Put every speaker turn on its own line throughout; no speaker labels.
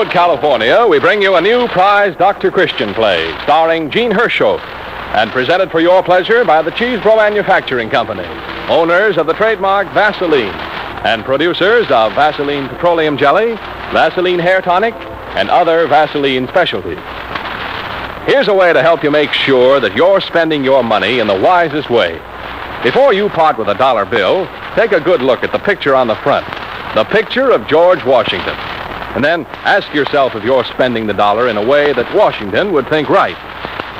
Hollywood, California, we bring you a new prize Dr. Christian play starring Jean Hersholt and presented for your pleasure by the Chesebrough Manufacturing Company, owners of the trademark Vaseline and producers of Vaseline Petroleum Jelly, Vaseline Hair Tonic, and other Vaseline specialties. Here's a way to help you make sure that you're spending your money in the wisest way. Before you part with a dollar bill, take a good look at the picture on the front, the picture of George Washington. And then ask yourself if you're spending the dollar in a way that Washington would think right.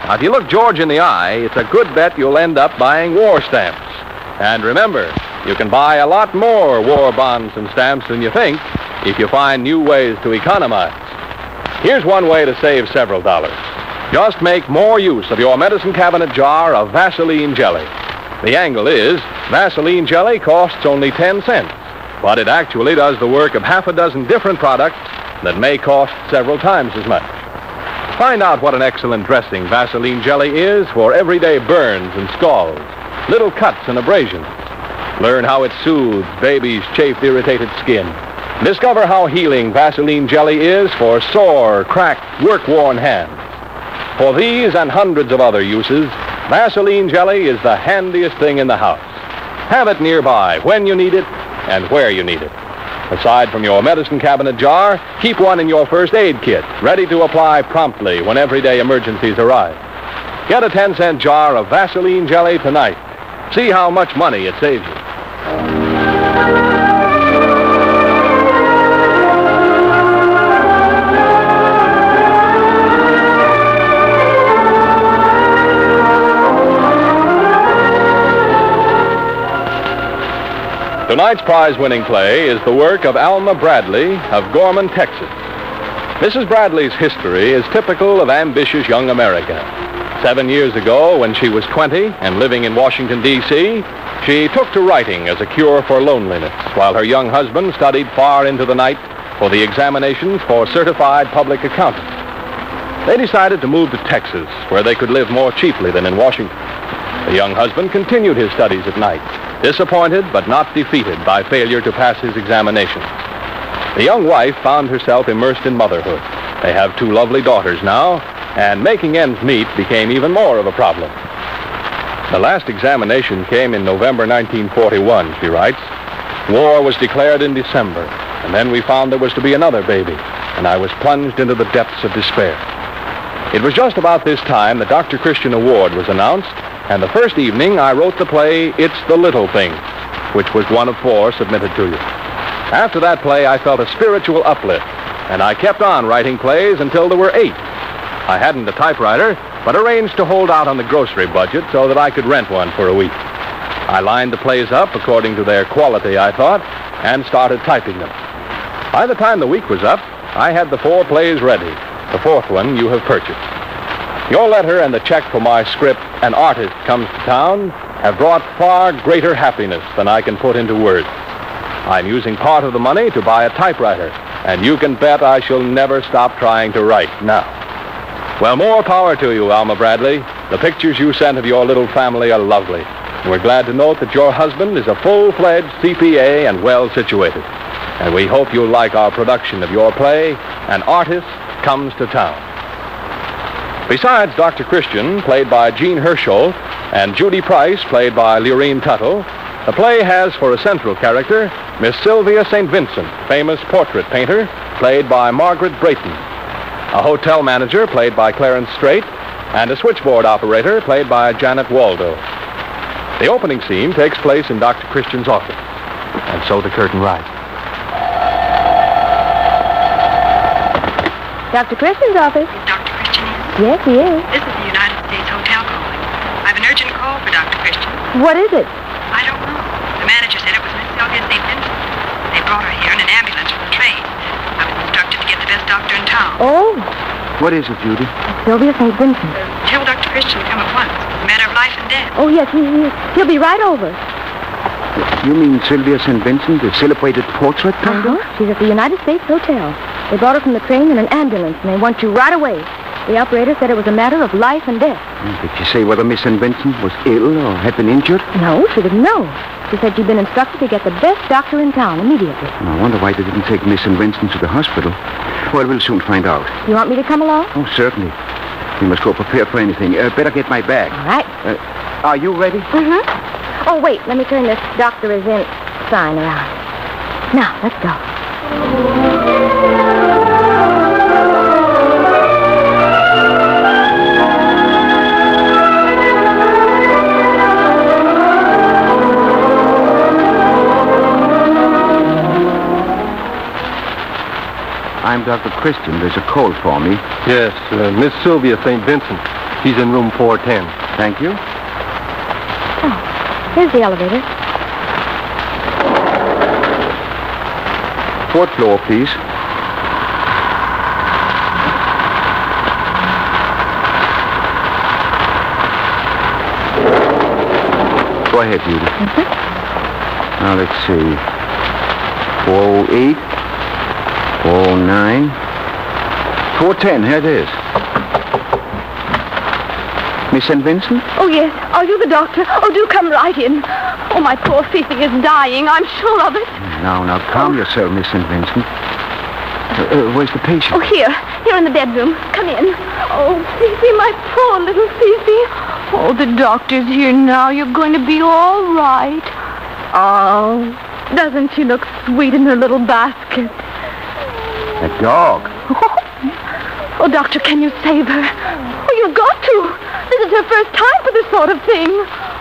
Now, if you look George in the eye, it's a good bet you'll end up buying war stamps. And remember, you can buy a lot more war bonds and stamps than you think if you find new ways to economize. Here's one way to save several dollars. Just make more use of your medicine cabinet jar of Vaseline jelly. The angle is, Vaseline jelly costs only 10 cents, but it actually does the work of half a dozen different products that may cost several times as much. Find out what an excellent dressing Vaseline jelly is for everyday burns and scalds, little cuts and abrasions. Learn how it soothes babies' chafed, irritated skin. Discover how healing Vaseline jelly is for sore, cracked, work-worn hands. For these and hundreds of other uses, Vaseline jelly is the handiest thing in the house. Have it nearby when you need it and where you need it. Aside from your medicine cabinet jar, keep one in your first aid kit, ready to apply promptly when everyday emergencies arise. Get a 10 cent jar of Vaseline jelly tonight. See how much money it saves you. Tonight's prize winning play is the work of Alma Bradley of Gorman, Texas. Mrs. Bradley's history is typical of ambitious young America. Seven years ago, when she was 20 and living in Washington, D.C., she took to writing as a cure for loneliness while her young husband studied far into the night for the examinations for certified public accountants. They decided to move to Texas, where they could live more cheaply than in Washington. The young husband continued his studies at night, disappointed but not defeated by failure to pass his examinations. The young wife found herself immersed in motherhood. They have two lovely daughters now, and making ends meet became even more of a problem. The last examination came in November 1941, she writes. War was declared in December, and then we found there was to be another baby, and I was plunged into the depths of despair. It was just about this time the Dr. Christian Award was announced, and the first evening I wrote the play It's the Little Thing, which was one of four submitted to you. After that play, I felt a spiritual uplift, and I kept on writing plays until there were eight. I hadn't a typewriter, but arranged to hold out on the grocery budget so that I could rent one for a week. I lined the plays up according to their quality, I thought, and started typing them. By the time the week was up, I had the four plays ready. The fourth one you have purchased. Your letter and the check for my script, An Artist Comes to Town, have brought far greater happiness than I can put into words. I'm using part of the money to buy a typewriter, and you can bet I shall never stop trying to write now. Well, more power to you, Alma Bradley. The pictures you sent of your little family are lovely. We're glad to note that your husband is a full-fledged CPA and well situated. And we hope you'll like our production of your play, An Artist Comes to Town. Besides Dr. Christian, played by Jean Hersholt, and Judy Price, played by Lurene Tuttle, the play has for a central character Miss Sylvia St. Vincent, famous portrait painter, played by Margaret Brayton, a hotel manager, played by Clarence Straight, and a switchboard operator, played by Janet Waldo. The opening scene takes place in Dr. Christian's office, and so the curtain rises.
Dr. Christian's office.
Dr. Christian is?
Yes, he is.
This is the United States Hotel calling. I've an urgent call for Dr. Christian.
What is it?
I don't know. The manager said it was Miss Sylvia St. Vincent. They brought her here in an ambulance from the train. I was instructed to get the best doctor in town.
Oh,
What is it, Judy?
Sylvia St. Vincent.
Tell Dr. Christian to come at once. It's a matter of life and death.
Oh, yes, he, he, he'll be right over.
You mean Sylvia St. Vincent, the celebrated portrait painter?
Uh-huh. She's at the United States Hotel. They brought her from the train in an ambulance, and they want you right away. The operator said it was a matter of life and death.
Did she say whether Miss St. Was ill or had been injured?
No, she didn't know. She said she'd been instructed to get the best doctor in town immediately.
I wonder why they didn't take Miss St. To the hospital. Well, we'll soon find out.
You want me to come along?
Oh, certainly. We must go prepared for anything. Uh, better get my bag.
All right.
Uh, are you ready?
Mm-hmm. Oh, wait. Let me turn this doctor is in sign around. Now, let's go.
I'm Dr. Christian. There's a call for me.
Yes, uh, Miss Sylvia St. Vincent. She's in room 410.
Thank you.
Oh, Here's the elevator.
Fourth floor, please. Go ahead, Judy. Now, let's see. 408, 409, 410. Here it is. Miss St. Vincent?
Oh, yes. Are you the doctor? Oh, do come right in. Oh, my poor Fifi is dying. I'm sure of it.
Now, now, calm yourself, Miss St. Vincent. Uh, uh, where's the patient?
Oh, here. Here in the bedroom. Come in. Oh, Fifi, my poor little Fifi. Oh, the doctor's here now. You're going to be all right. Oh, doesn't she look sweet in her little basket?
Dog.
Oh, doctor, can you save her? Oh, you've got to. This is her first time for this sort of thing.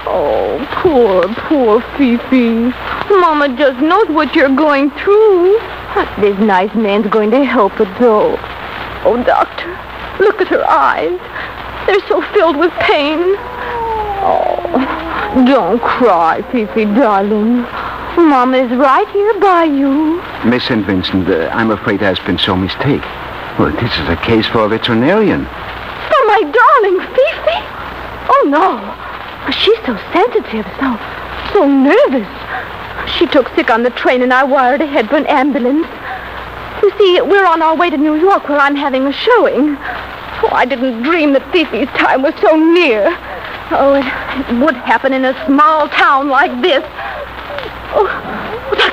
Oh, poor, poor Fifi. Mama just knows what you're going through. This nice man's going to help her, though. Oh, doctor, look at her eyes. They're so filled with pain. Oh, don't cry, Fifi, darling. Mama is right here by you.
Miss St. Vincent, uh, I'm afraid there's been some mistake. Well, this is a case for a veterinarian.
For my darling Fifi? Oh, no. She's so sensitive, so, so nervous. She took sick on the train and I wired ahead for an ambulance. You see, we're on our way to New York where I'm having a showing. Oh, I didn't dream that Fifi's time was so near. Oh, it, it would happen in a small town like this.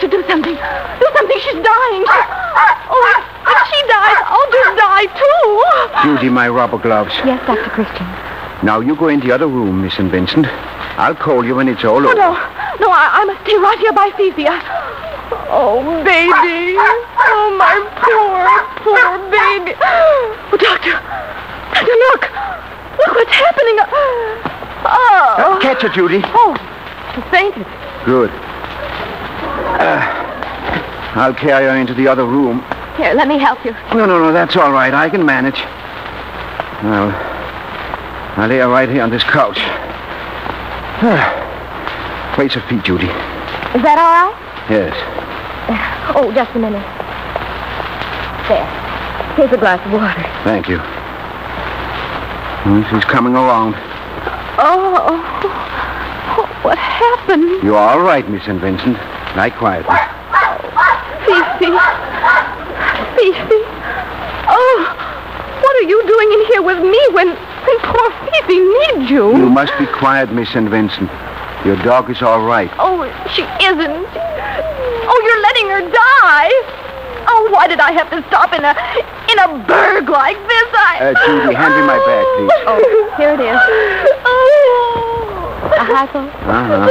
Oh, oh, do something. Do something. She's dying. Oh, if she dies, I'll just die too.
Judy, my rubber gloves.
Yes, Dr. Christian.
Now, you go in the other room, Miss St. Vincent. I'll call you when it's all
Oh,
over.
no. No, I, I must stay right here by Fifi. I... Oh, baby. Oh, my poor, poor baby. Oh, doctor. Doctor, look. Look what's happening. Oh.
Catch her, oh. Judy.
Oh, she fainted.
Good. Uh, I'll carry her into the other room.
Here, let me help you.
No, no, no, that's all right. I can manage. Well, I'll lay her right here on this couch. Place her feet, Judy.
Is that all right?
Yes.
Oh, just a minute. There. Here's a glass of water.
Thank you. She's coming around.
Oh, oh, what happened?
You're all right, Miss St. Vincent. Lie quietly.
Fifi. Fifi. Oh, what are you doing in here with me when, when poor Fifi needs you?
You must be quiet, Miss St. Vincent. Your dog is all right.
Oh, she isn't. Oh, you're letting her die. Oh, why did I have to stop in a in a burg like this? I.
Uh, Judy, hand me my bag, please.
Oh, here it is. A hassle.
Uh-huh.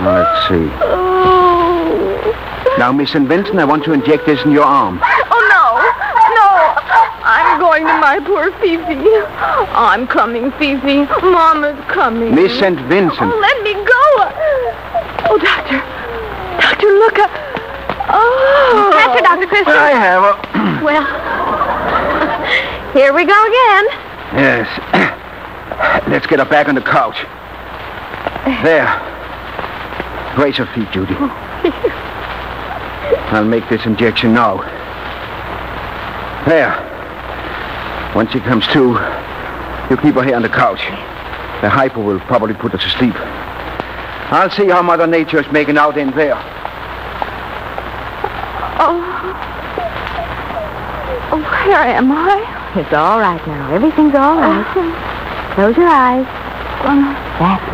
Now, let's see.
Oh.
Now, Miss St. Vincent, I want to inject this in your arm.
Oh, no. No. I'm going to my poor Fifi. I'm coming, Fifi. Mama's coming.
Miss St. Vincent.
Oh, let me go. Oh, doctor. Doctor, look. Uh, oh.
Catch her, Dr. Christian.
I have her.
Well, here we go again.
Yes. Let's get her back on the couch. There. Brace her feet, Judy. I'll make this injection now. There. Once she comes to, you keep her here on the couch. The hypo will probably put her to sleep. I'll see how Mother Nature is making out in there.
Oh. Oh, where am I?
It's all right now. Everything's all right. Oh. Close your eyes. That's it. Now,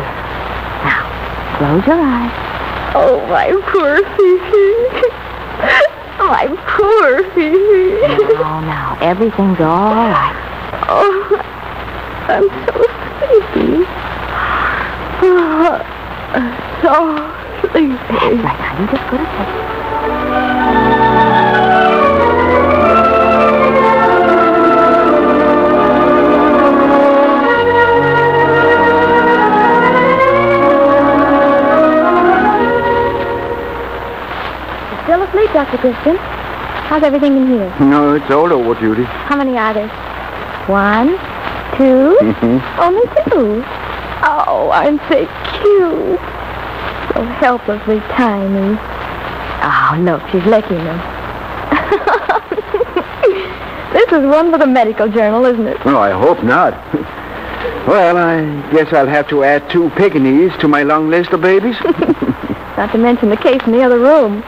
close your eyes.
Oh, my poor Fifi. Oh, my poor Fifi.
Now, now, everything's all right.
Oh, I'm so sleepy. Oh, so sleepy.
Right now, you just go to sleep. Christian. How's everything in here?
No, it's all over, Judy.
How many are there? One, two,
Mm-hmm.
only two.
Oh, aren't they cute?
So helplessly tiny. Oh, look, she's licking them. this is one for the medical journal, isn't it?
Oh, I hope not. well, I guess I'll have to add two Pekingese to my long list of babies.
Not to mention the case in the other room.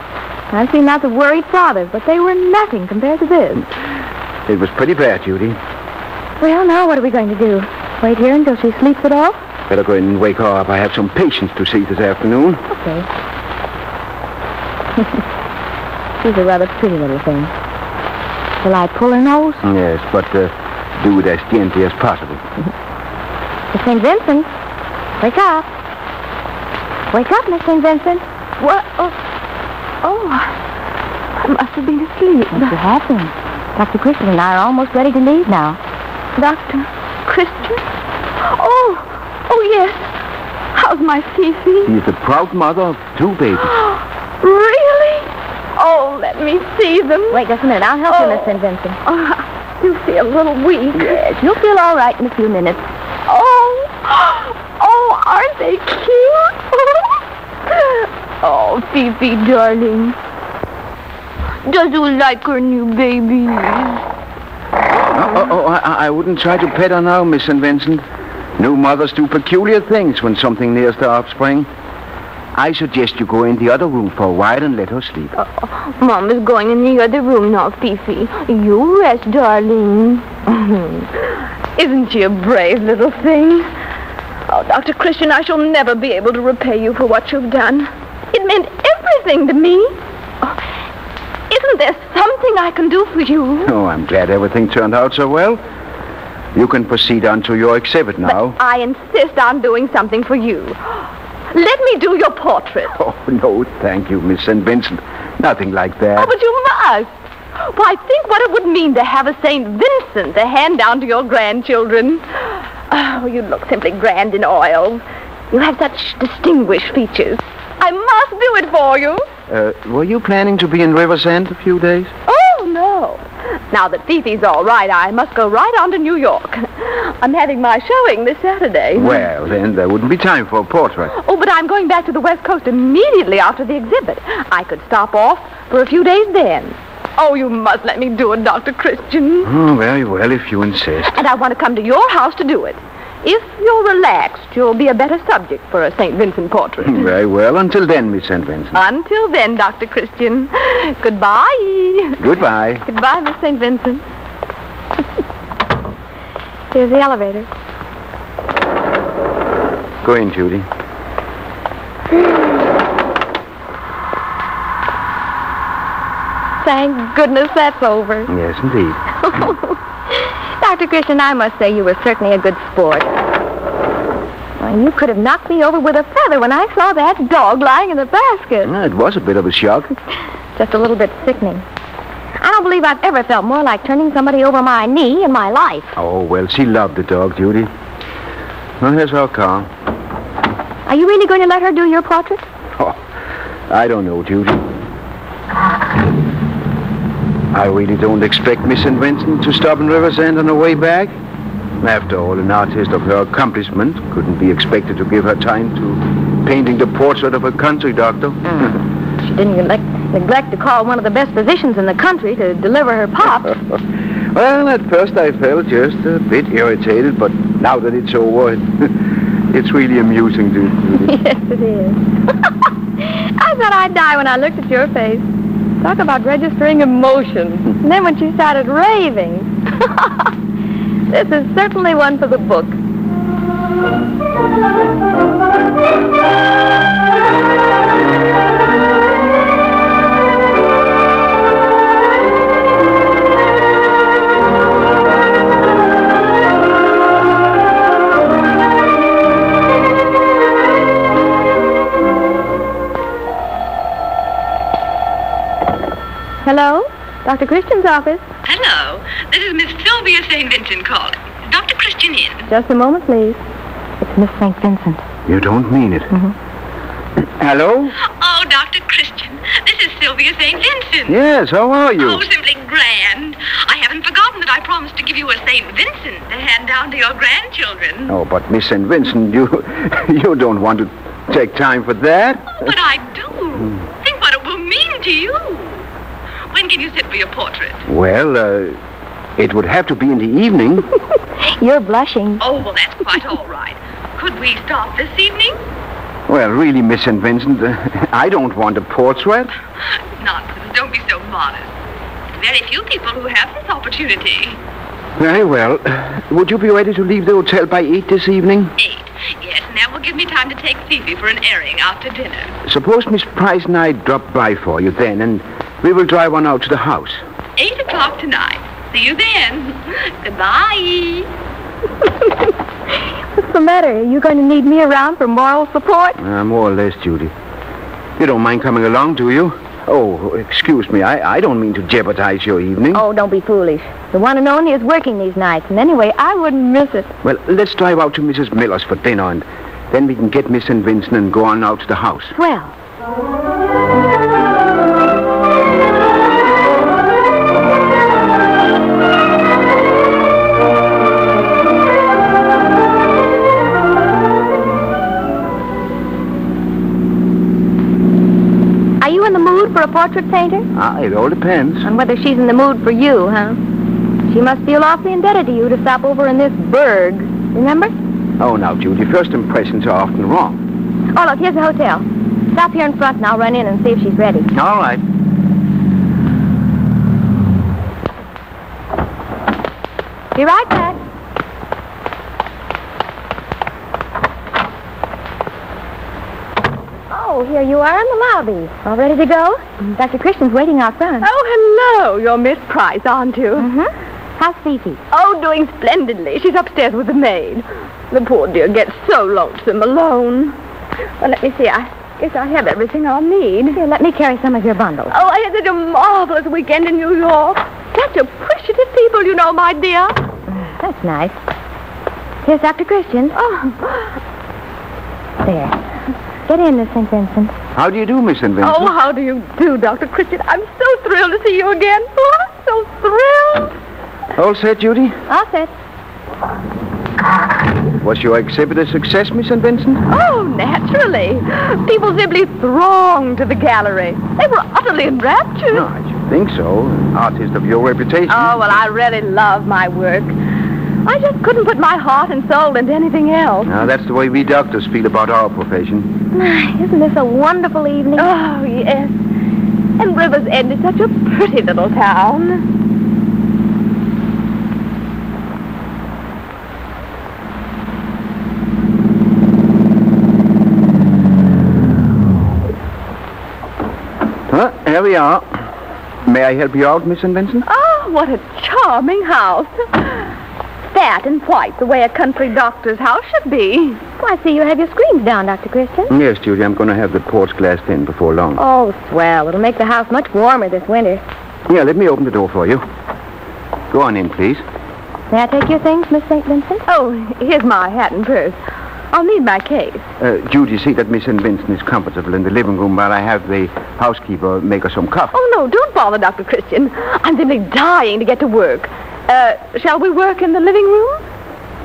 I've seen lots of worried fathers, but they were nothing compared to this.
it was pretty bad, Judy.
Well, now what are we going to do? Wait here until she sleeps it off?
Better go in and wake her up. I have some patients to see this afternoon.
Okay. She's a rather pretty little thing. Shall I pull her nose?
Yes, but uh, do it as gently as possible.
Miss St. Vincent, wake up. Wake up, Miss St. Vincent.
What? Oh, oh, I must have been asleep.
What you have been? Dr. Christian and I are almost ready to leave now.
Doctor Christian? Oh, oh yes. How's my Fifi?
She is the proud mother of two babies.
Really? Oh, let me see them.
Wait just a minute. I'll help you,
Oh.
Miss St. Vincent.
Oh, I do feel a little weak.
Yes, you'll feel all right in a few minutes.
Oh, oh, aren't they cute? oh, Fifi, darling. Does you like her new baby.
Oh, oh, oh, I, I wouldn't try to pet her now, Miss St. Vincent. New mothers do peculiar things when something nears their offspring. I suggest you go in the other room for a while and let her sleep.
Uh, Mom is going in the other room now, Fifi. You rest, darling. Isn't she a brave little thing? Oh, Dr. Christian, I shall never be able to repay you for what you've done. It meant everything to me. Oh, isn't there something I can do for you?
Oh, I'm glad everything turned out so well. You can proceed on to your exhibit now.
I insist on doing something for you. Let me do your portrait.
Oh, no, thank you, Miss St. Vincent. Nothing like that.
Oh, but you must. Why, think what it would mean to have a St. Vincent to hand down to your grandchildren. Oh, you look simply grand in oils. You have such distinguished features. I must do it for you.
Uh, were you planning to be in River's End a few days?
Oh, no. Now that Fifi's all right, I must go right on to New York. I'm having my showing this Saturday.
Well, then there wouldn't be time for a portrait.
Oh, but I'm going back to the West Coast immediately after the exhibit. I could stop off for a few days then. Oh, you must let me do it, Dr. Christian.
Oh, very well, if you insist.
And I want to come to your house to do it. If you're relaxed, you'll be a better subject for a St. Vincent portrait.
Hmm, very well. Until then, Miss St. Vincent.
Until then, Dr. Christian. Goodbye.
Goodbye.
Goodbye, Miss St. Vincent.
Here's the elevator.
Go in, Judy.
Thank goodness that's over.
Yes, indeed.
Dr. Christian, I must say you were certainly a good sport. Why, you could have knocked me over with a feather when I saw that dog lying in the basket.
Ah, It was a bit of a shock.
Just a little bit sickening. I don't believe I've ever felt more like turning somebody over my knee in my life.
Oh, well, she loved the dog, Judy. Well, here's our car.
Are you really going to let her do your portrait?
Oh, I don't know, Judy. I really don't expect Miss St. Vincent to stop in River's End on her way back. After all, an artist of her accomplishment couldn't be expected to give her time to painting the portrait of a country doctor. Mm.
She didn't neglect, neglect to call one of the best physicians in the country to deliver her pop.
well, at first I felt just a bit irritated, but now that it's over, it's really amusing to.
Yes, it is. I thought I'd die when I looked at your face. Talk about registering emotion. And hmm. then when she started raving. This is certainly one for the book. Dr. Christian's office.
Hello. This is Miss Sylvia St. Vincent calling. Is Dr. Christian in?
Just a moment, please. It's Miss St. Vincent.
You don't mean it. Mm-hmm. Hello?
Oh, Dr. Christian. This is Sylvia St. Vincent.
Yes, how are you?
Oh, simply grand. I haven't forgotten that I promised to give you a St. Vincent to hand down to your grandchildren.
Oh, but Miss St. Vincent, you you don't want to take time for that?
Oh, but I do. Hmm. Think what it will mean to you. When can you sit for your portrait?
Well, uh, it would have to be in the evening.
You're blushing.
Oh, well, that's quite all right. Could we start this evening?
Well, really, Miss St. Vincent, uh, I don't want a portrait.
Nonsense. Don't be so modest. Very few people who have this opportunity.
Very well. Would you be ready to leave the hotel by eight this evening?
Eight. Yes, and that will give me time to take Phoebe for an airing after dinner.
Suppose Miss Price and I drop by for you then, and we will drive on out to the house.
Eight o'clock tonight. See you then. Goodbye.
What's the matter? Are you going to need me around for moral support?
Uh, more or less, Judy. You don't mind coming along, do you? Oh, excuse me. I, I don't mean to jeopardize your evening.
Oh, don't be foolish. The one and only is working these nights, and anyway, I wouldn't miss it.
Well, let's drive out to Mrs. Miller's for dinner, and then we can get Miss and Vincent and go on out to the house.
Well, portrait painter?
Ah, it all depends.
On whether she's in the mood for you, huh? She must feel awfully indebted to you to stop over in this burg. Remember?
Oh, now, Judy, first impressions are often wrong.
Oh, look, here's the hotel. Stop here in front and I'll run in and see if she's ready.
All right.
Be right back. Oh, here you are in the lobby. All ready to go? Dr. Christian's waiting out front.
Oh, hello. You're Miss Price, aren't you?
Mm-hmm. How's Fifi?
Oh, doing splendidly. She's upstairs with the maid. The poor dear gets so lonesome alone. Well, let me see. I guess I have everything I'll need.
Here, let me carry some of your bundles.
Oh, I had such a marvelous weekend in New York. Such appreciative people, you know, my dear.
That's nice. Here's Dr. Christian.
Oh,
There. Get in, Miss St. Vincent.
How do you do, Miss St. Vincent?
oh, how do you do, Dr. Christian? I'm so thrilled to see you again. Oh, I'm so thrilled.
All set, Judy?
All set.
Was your exhibit a success, Miss St. Vincent?
Oh, naturally. People simply thronged to the gallery. They were utterly enraptured.
No, I should think so. An artist of your reputation.
Oh, well, I really love my work. I just couldn't put my heart and soul into anything else.
Now, that's the way we doctors feel about our profession.
My, isn't this a wonderful evening?
Oh, yes. And River's End is such a pretty little town.
Huh? Here we are. May I help you out, Miss St. Vincent?
Oh, what a charming house. Fat and white, the way a country doctor's house should be.
Oh, I see you have your screens down, Dr. Christian.
Yes, Judy. I'm going to have the porch glassed in before long.
Oh, swell. It'll make the house much warmer this winter.
Yeah, let me open the door for you. Go on in, please.
May I take your things, Miss St. Vincent?
Oh, here's my hat and purse. I'll need my case.
Uh, Judy, see that Miss St. Vincent is comfortable in the living room while I have the housekeeper make her some coffee.
Oh, no, don't bother, Dr. Christian. I'm simply dying to get to work. Uh, shall we work in the living room?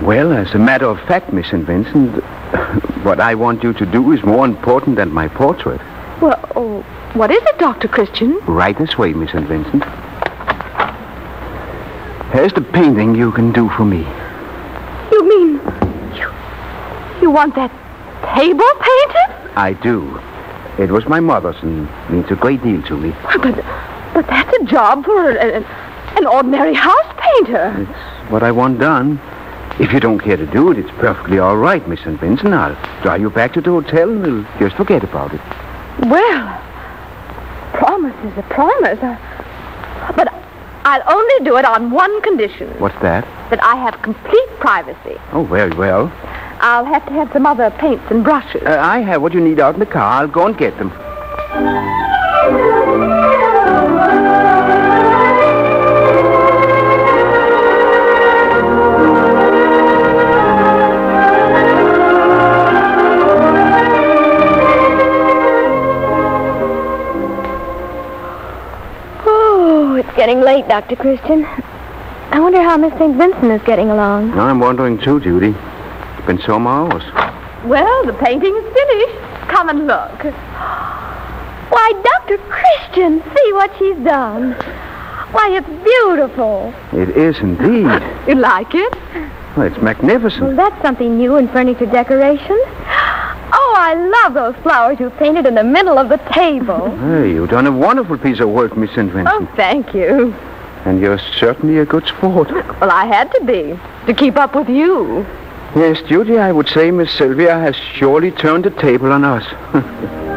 Well, as a matter of fact, Miss St. Vincent, what I want you to do is more important than my portrait.
Well, oh, what is it, Dr. Christian?
Right this way, Miss St. Vincent. Here's the painting you can do for me.
You mean you, you want that table painted?
I do. It was my mother's and means a great deal to me.
But, but that's a job for a, a- an ordinary house painter.
It's what I want done. If you don't care to do it, it's perfectly all right, Miss St. Vincent. I'll drive you back to the hotel and we'll just forget about it.
Well, promise is a promise. Uh, But I'll only do it on one condition.
What's that?
That I have complete privacy.
Oh, very well.
I'll have to have some other paints and brushes.
Uh, I have what you need out in the car. I'll go and get them.
Oh, it's getting late, Dr. Christian. I wonder how Miss St. Vincent is getting along.
I'm wondering too, Judy. Been some hours.
Well, the painting is finished. Come and look.
Why, Dr. Christian, see what she's done. Why, it's beautiful.
It is indeed.
You like it?
Well, it's magnificent.
Well, that's something new in furniture decoration. Oh, I love those flowers you painted in the middle of the table.
Hey, you've done a wonderful piece of work, Miss St.
Oh, thank you.
And you're certainly a good sport.
Well, I had to be to keep up with you.
Yes, Judy, I would say Miss Sylvia has surely turned the table on us.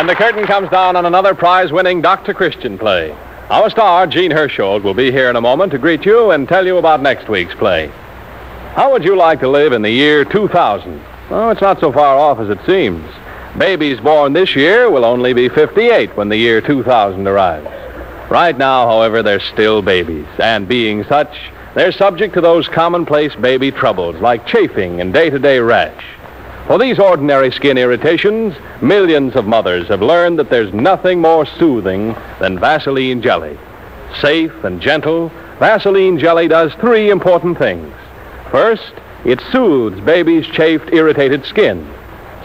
And the curtain comes down on another prize winning Dr. Christian play. Our star, Jean Hersholt, will be here in a moment to greet you and tell you about next week's play. How would you like to live in the year 2000? Oh, it's not so far off as it seems. Babies born this year will only be 58 when the year 2000 arrives. Right now, however, they're still babies, and being such, they're subject to those commonplace baby troubles like chafing and day to day rash. For these ordinary skin irritations, millions of mothers have learned that there's nothing more soothing than Vaseline jelly. Safe and gentle, Vaseline jelly does three important things. First, it soothes babies' chafed, irritated skin.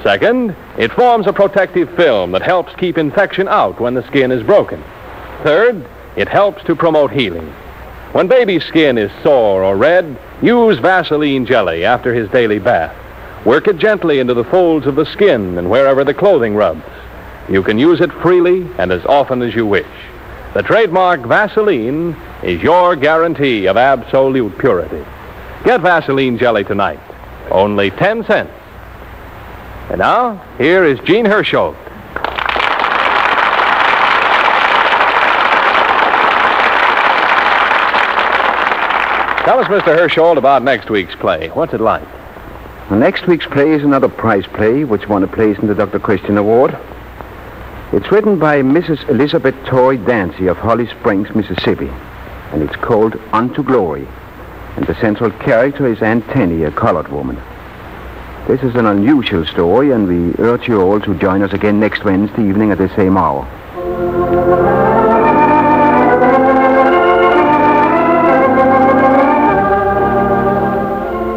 Second, it forms a protective film that helps keep infection out when the skin is broken. Third, it helps to promote healing. When baby's skin is sore or red, use Vaseline jelly after his daily bath. Work it gently into the folds of the skin and wherever the clothing rubs. You can use it freely and as often as you wish. The trademark Vaseline is your guarantee of absolute purity. Get Vaseline jelly tonight. Only 10 cents. And now, here is Jean Hersholt. Tell us, Mr. Hersholt, about next week's play. What's it like?
Next week's play is another prize play, which won a place in the Dr. Christian Award. It's written by Mrs. Elizabeth Toy Dancy of Holly Springs, Mississippi, and it's called Unto Glory. And the central character is Aunt Tenny, a colored woman. This is an unusual story, and we urge you all to join us again next Wednesday evening at the same hour.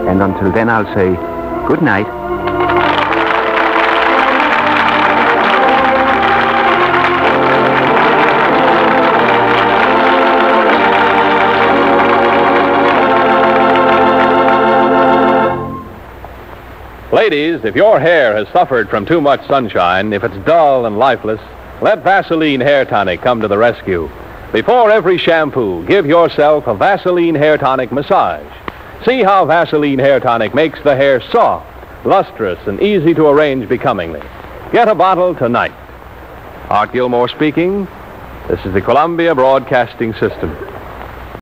And until then, I'll say good night.
Ladies, if your hair has suffered from too much sunshine, if it's dull and lifeless, let Vaseline Hair Tonic come to the rescue. Before every shampoo, give yourself a Vaseline Hair Tonic massage. See how Vaseline Hair Tonic makes the hair soft, lustrous, and easy to arrange becomingly. Get a bottle tonight. Art Gilmore speaking. This is the Columbia Broadcasting System.